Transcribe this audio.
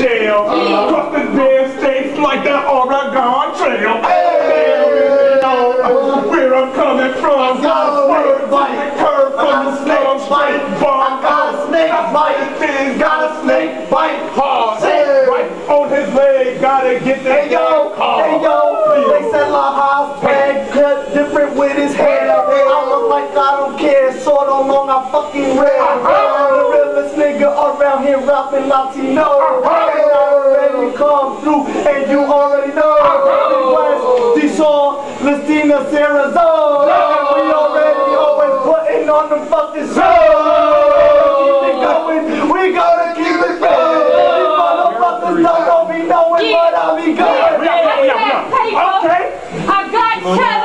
jail. Uh-huh. Cross the dead states like the Oregon Trail. Hey, know where I'm coming from. Word like the curve from the snake bite. Bomb. got a snake bite. Things Got a snake bite. hard. Right on his leg. Gotta get that Hey yo, car. hey yo, they said La House bag cut different with his hair. I look like I don't care, sword on long, I fucking red. Uh-huh. I'm the realest nigga around here rapping Latino. Uh-huh through, and you already know. Oh. West, Deshaun, Listina, Sarah Zone. And we already always putting on the fucking show. Going, we gonna keep it going. Motherfuckers don't be but I be going. Yeah. Okay. I got you.